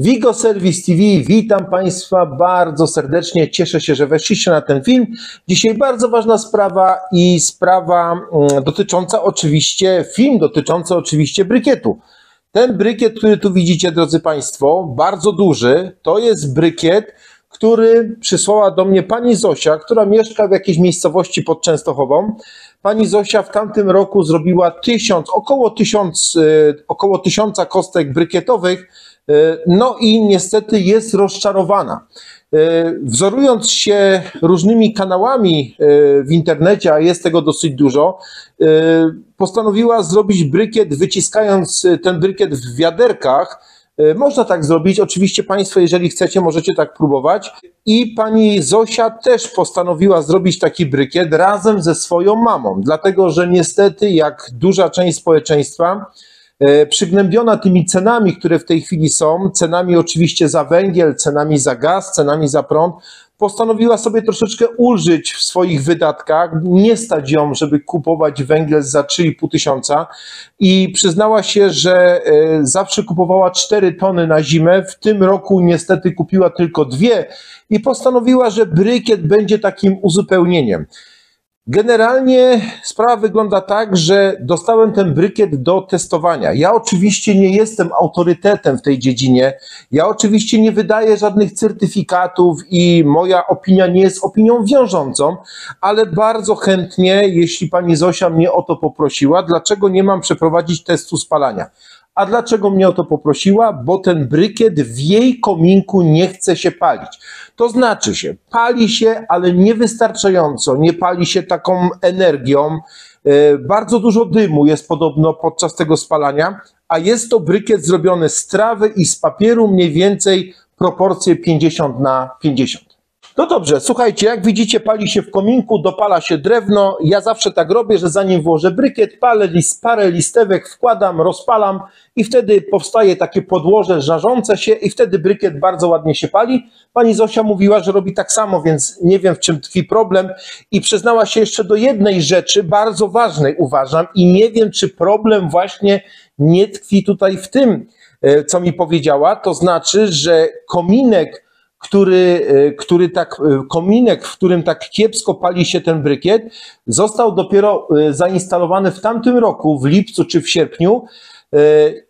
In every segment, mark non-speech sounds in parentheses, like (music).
Vigo Service TV, witam Państwa bardzo serdecznie. Cieszę się, że weszliście na ten film. Dzisiaj bardzo ważna sprawa i sprawa mm, dotycząca oczywiście, film dotyczący oczywiście brykietu. Ten brykiet, który tu widzicie, drodzy Państwo, bardzo duży, to jest brykiet, który przysłała do mnie pani Zosia, która mieszka w jakiejś miejscowości pod Częstochową. Pani Zosia w tamtym roku zrobiła tysiąc, około tysiąc, y, około tysiąca kostek brykietowych, no i niestety jest rozczarowana. Y, Wzorując się różnymi kanałami y, w internecie, a jest tego dosyć dużo, postanowiła zrobić brykiet, wyciskając ten brykiet w wiaderkach, Można tak zrobić. Oczywiście Państwo, jeżeli chcecie, możecie tak próbować. I pani Zosia też postanowiła zrobić taki brykiet razem ze swoją mamą, dlatego że niestety, jak duża część społeczeństwa, e, przygnębiona tymi cenami, które w tej chwili są, cenami oczywiście za węgiel, cenami za gaz, cenami za prąd, postanowiła sobie troszeczkę ulżyć w swoich wydatkach, nie stać ją, żeby kupować węgiel za 3,5 tysiąca i przyznała się, że e, zawsze kupowała 4 tony na zimę, w tym roku niestety kupiła tylko dwie i postanowiła, że brykiet będzie takim uzupełnieniem. Generalnie sprawa wygląda tak, że dostałem ten brykiet do testowania. Ja oczywiście nie jestem autorytetem w tej dziedzinie. Ja oczywiście nie wydaję żadnych certyfikatów i moja opinia nie jest opinią wiążącą, ale bardzo chętnie, jeśli pani Zosia mnie o to poprosiła, dlaczego nie mam przeprowadzić testu spalania. A dlaczego mnie o to poprosiła? Bo ten brykiet w jej kominku nie chce się palić. To znaczy się, pali się, ale niewystarczająco, nie pali się taką energią. E, Bardzo dużo dymu jest podobno podczas tego spalania, a jest to brykiet zrobiony z trawy i z papieru, mniej więcej proporcje 50 na 50. No dobrze, słuchajcie, jak widzicie, pali się w kominku, dopala się drewno. Ja zawsze tak robię, że zanim włożę brykiet, palę list, parę listewek, wkładam, rozpalam i wtedy powstaje takie podłoże żarzące się i wtedy brykiet bardzo ładnie się pali. Pani Zosia mówiła, że robi tak samo, więc nie wiem w czym tkwi problem i przyznała się jeszcze do jednej rzeczy, bardzo ważnej uważam i nie wiem czy problem właśnie nie tkwi tutaj w tym, e, co mi powiedziała, to znaczy, że kominek który, e, który tak, e, kominek, w którym tak kiepsko pali się ten brykiet, został dopiero e, zainstalowany w tamtym roku, w lipcu czy w sierpniu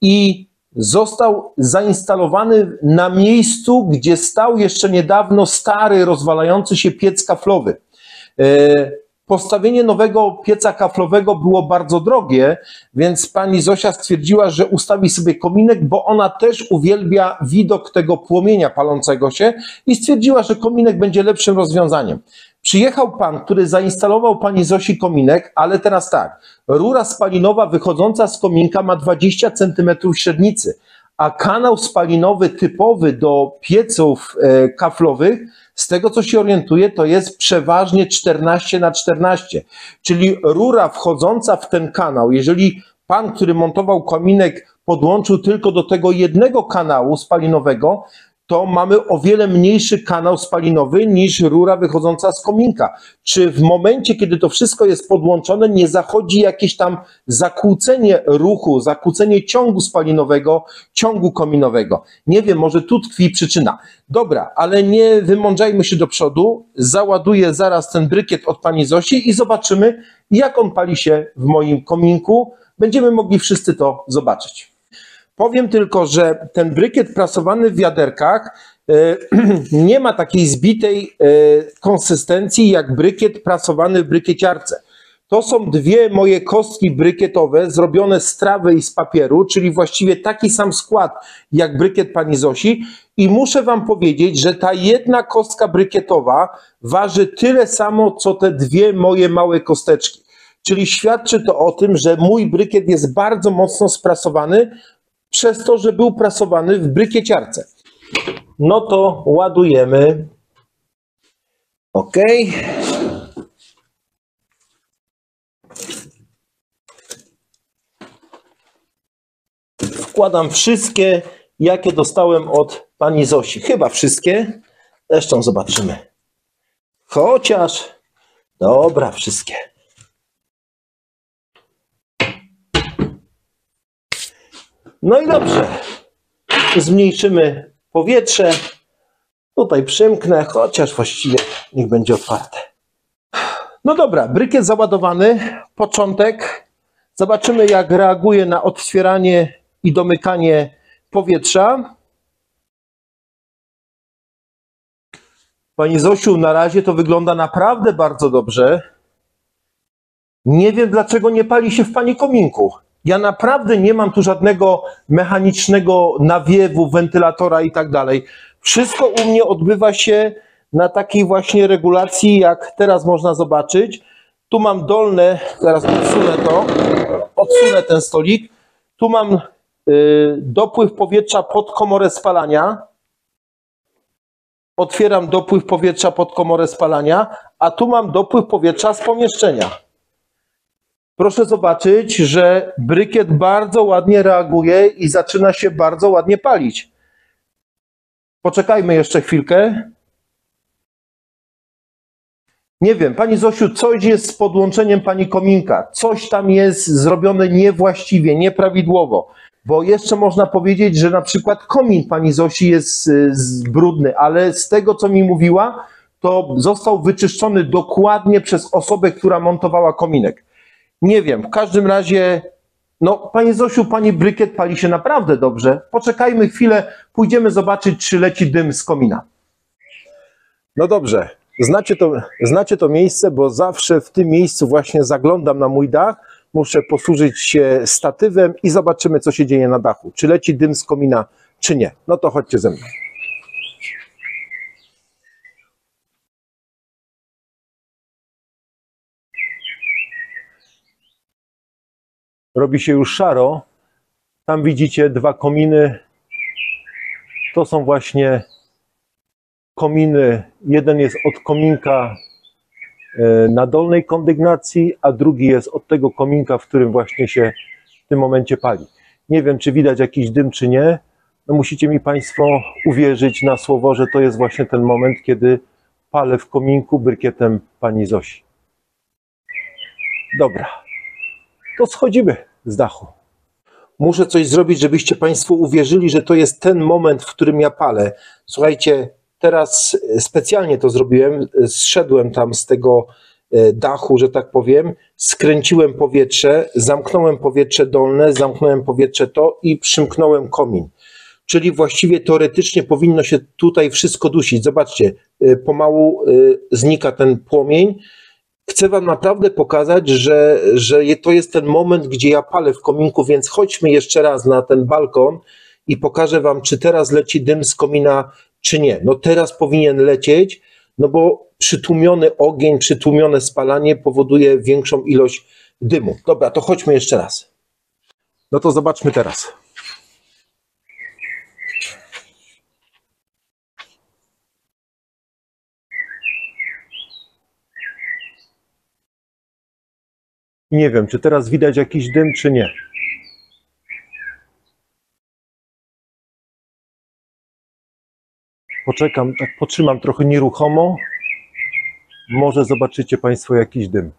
i został zainstalowany na miejscu, gdzie stał jeszcze niedawno stary, rozwalający się piec kaflowy. Postawienie nowego pieca kaflowego było bardzo drogie, więc pani Zosia stwierdziła, że ustawi sobie kominek, bo ona też uwielbia widok tego płomienia palącego się i stwierdziła, że kominek będzie lepszym rozwiązaniem. Przyjechał pan, który zainstalował pani Zosi kominek, ale teraz tak, rura spalinowa wychodząca z kominka ma 20 cm średnicy, a kanał spalinowy typowy do pieców e, kaflowych, z tego co się orientuję, to jest przeważnie 14 na 14, czyli rura wchodząca w ten kanał, jeżeli pan, który montował kominek, podłączył tylko do tego jednego kanału spalinowego, to mamy o wiele mniejszy kanał spalinowy niż rura wychodząca z kominka. Czy w momencie, kiedy to wszystko jest podłączone, nie zachodzi jakieś tam zakłócenie ruchu, zakłócenie ciągu spalinowego, ciągu kominowego? Nie wiem, może tu tkwi przyczyna. Dobra, ale nie wymądrzajmy się do przodu. Załaduję zaraz ten brykiet od pani Zosi i zobaczymy, jak on pali się w moim kominku. Będziemy mogli wszyscy to zobaczyć. Powiem tylko, że ten brykiet prasowany w wiaderkach e, (clears throat) nie ma takiej zbitej e, konsystencji jak brykiet prasowany w brykieciarce. To są dwie moje kostki brykietowe zrobione z trawy i z papieru, czyli właściwie taki sam skład jak brykiet pani Zosi. I muszę wam powiedzieć, że ta jedna kostka brykietowa waży tyle samo, co te dwie moje małe kosteczki. Czyli świadczy to o tym, że mój brykiet jest bardzo mocno sprasowany, przez to, że był prasowany w brykieciarce. No to ładujemy. OK. Wkładam wszystkie, jakie dostałem od pani Zosi. Chyba wszystkie. Zresztą zobaczymy. Chociaż. Dobra, wszystkie. No i dobrze. Zmniejszymy powietrze. Tutaj przymknę, chociaż właściwie niech będzie otwarte. No dobra, brykiet załadowany, początek. Zobaczymy, jak reaguje na otwieranie i domykanie powietrza. Pani Zosiu, na razie to wygląda naprawdę bardzo dobrze. Nie wiem, dlaczego nie pali się w Pani kominku. Ja naprawdę nie mam tu żadnego mechanicznego nawiewu, wentylatora i tak dalej. Wszystko u mnie odbywa się na takiej właśnie regulacji, jak teraz można zobaczyć. Tu mam dolne, zaraz odsunę to, odsunę ten stolik. Tu mam y, dopływ powietrza pod komorę spalania. Otwieram dopływ powietrza pod komorę spalania, a tu mam dopływ powietrza z pomieszczenia. Proszę zobaczyć, że brykiet bardzo ładnie reaguje i zaczyna się bardzo ładnie palić. Poczekajmy jeszcze chwilkę. Nie wiem, pani Zosiu, coś jest z podłączeniem pani kominka. Coś tam jest zrobione niewłaściwie, nieprawidłowo. Bo jeszcze można powiedzieć, że na przykład komin pani Zosi jest y, brudny, ale z tego, co mi mówiła, to został wyczyszczony dokładnie przez osobę, która montowała kominek. Nie wiem, w każdym razie, no, pani Zosiu, pani brykiet pali się naprawdę dobrze. Poczekajmy chwilę, pójdziemy zobaczyć, czy leci dym z komina. No dobrze, znacie to, znacie to miejsce, bo zawsze w tym miejscu właśnie zaglądam na mój dach. Muszę posłużyć się statywem i zobaczymy, co się dzieje na dachu. Czy leci dym z komina, czy nie. No to chodźcie ze mną. Robi się już szaro. Tam widzicie dwa kominy. To są właśnie kominy. Jeden jest od kominka e, na dolnej kondygnacji, a drugi jest od tego kominka, w którym właśnie się w tym momencie pali. Nie wiem, czy widać jakiś dym, czy nie. No musicie mi Państwo uwierzyć na słowo, że to jest właśnie ten moment, kiedy palę w kominku brykietem pani Zosi. Dobra, to schodzimy z dachu. Muszę coś zrobić, żebyście Państwo uwierzyli, że to jest ten moment, w którym ja palę. Słuchajcie, teraz specjalnie to zrobiłem. Zszedłem tam z tego e, dachu, że tak powiem, skręciłem powietrze, zamknąłem powietrze dolne, zamknąłem powietrze to i przymknąłem komin. Czyli właściwie teoretycznie powinno się tutaj wszystko dusić. Zobaczcie, e, pomału e, znika ten płomień. Chcę Wam naprawdę pokazać, że, że to jest ten moment, gdzie ja palę w kominku, więc chodźmy jeszcze raz na ten balkon i pokażę Wam, czy teraz leci dym z komina, czy nie. No teraz powinien lecieć, no bo przytłumiony ogień, przytłumione spalanie powoduje większą ilość dymu. Dobra, to chodźmy jeszcze raz. No to zobaczmy teraz. Nie wiem, czy teraz widać jakiś dym, czy nie. Poczekam, tak potrzymam trochę nieruchomo. Może zobaczycie Państwo jakiś dym.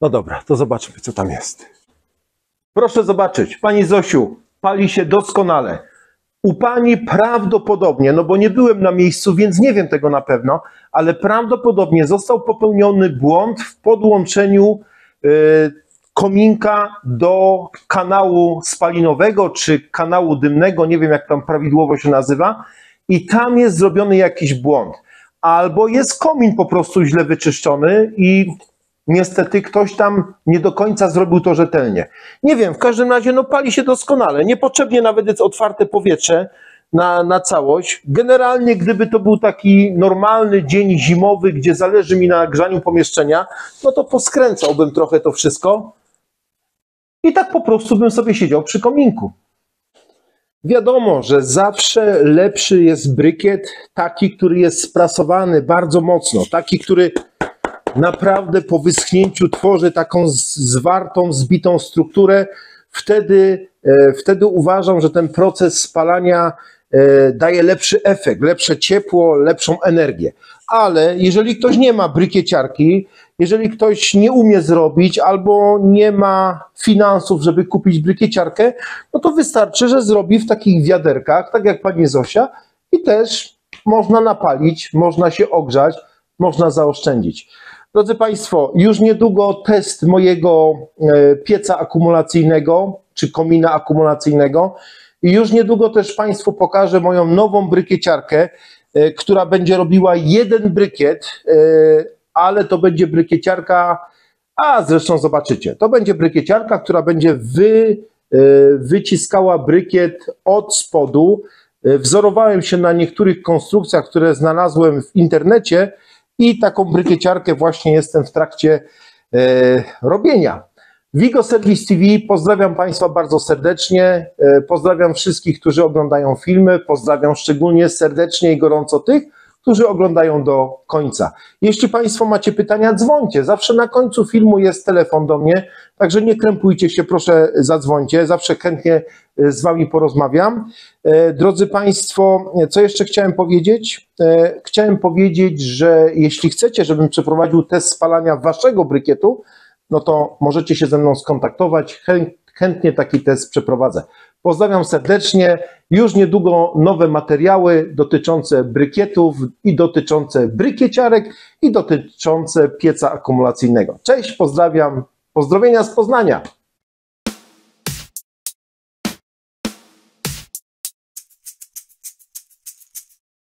No dobra, to zobaczmy, co tam jest. Proszę zobaczyć, Pani Zosiu, pali się doskonale. U Pani prawdopodobnie, no bo nie byłem na miejscu, więc nie wiem tego na pewno, ale prawdopodobnie został popełniony błąd w podłączeniu kominka do kanału spalinowego czy kanału dymnego, nie wiem jak tam prawidłowo się nazywa, i tam jest zrobiony jakiś błąd. Albo jest komin po prostu źle wyczyszczony i niestety ktoś tam nie do końca zrobił to rzetelnie. Nie wiem, w każdym razie no pali się doskonale. Niepotrzebnie nawet jest otwarte powietrze na, na całość. Generalnie gdyby to był taki normalny dzień zimowy, gdzie zależy mi na grzaniu pomieszczenia, no to poskręcałbym trochę to wszystko i tak po prostu bym sobie siedział przy kominku. Wiadomo, że zawsze lepszy jest brykiet, taki, który jest sprasowany bardzo mocno, taki, który naprawdę po wyschnięciu tworzy taką zwartą, zbitą strukturę, wtedy, e, wtedy uważam, że ten proces spalania daje lepszy efekt, lepsze ciepło, lepszą energię. Ale jeżeli ktoś nie ma brykieciarki, jeżeli ktoś nie umie zrobić albo nie ma finansów, żeby kupić brykieciarkę, no to wystarczy, że zrobi w takich wiaderkach, tak jak pani Zosia, i też można napalić, można się ogrzać, można zaoszczędzić. Drodzy Państwo, już niedługo test mojego e, pieca akumulacyjnego czy komina akumulacyjnego i już niedługo też Państwu pokażę moją nową brykieciarkę, e, która będzie robiła jeden brykiet, e, ale to będzie brykieciarka, a zresztą zobaczycie, to będzie brykieciarka, która będzie wy, wyciskała brykiet od spodu. Wzorowałem się na niektórych konstrukcjach, które znalazłem w internecie, i taką brykieciarkę właśnie jestem w trakcie e, robienia. Vigo Service TV, pozdrawiam Państwa bardzo serdecznie, e, pozdrawiam wszystkich, którzy oglądają filmy, pozdrawiam szczególnie serdecznie i gorąco tych, którzy oglądają do końca. Jeśli Państwo macie pytania, dzwońcie. Zawsze na końcu filmu jest telefon do mnie, także nie krępujcie się, proszę zadzwońcie. Zawsze chętnie e, z Wami porozmawiam. E, drodzy Państwo, co jeszcze chciałem powiedzieć? Chciałem powiedzieć, że jeśli chcecie, żebym przeprowadził test spalania Waszego brykietu, no to możecie się ze mną skontaktować. Chętnie taki test przeprowadzę. Pozdrawiam serdecznie. Już niedługo nowe materiały dotyczące brykietów i dotyczące brykieciarek i dotyczące pieca akumulacyjnego. Cześć, pozdrawiam. Pozdrowienia z Poznania.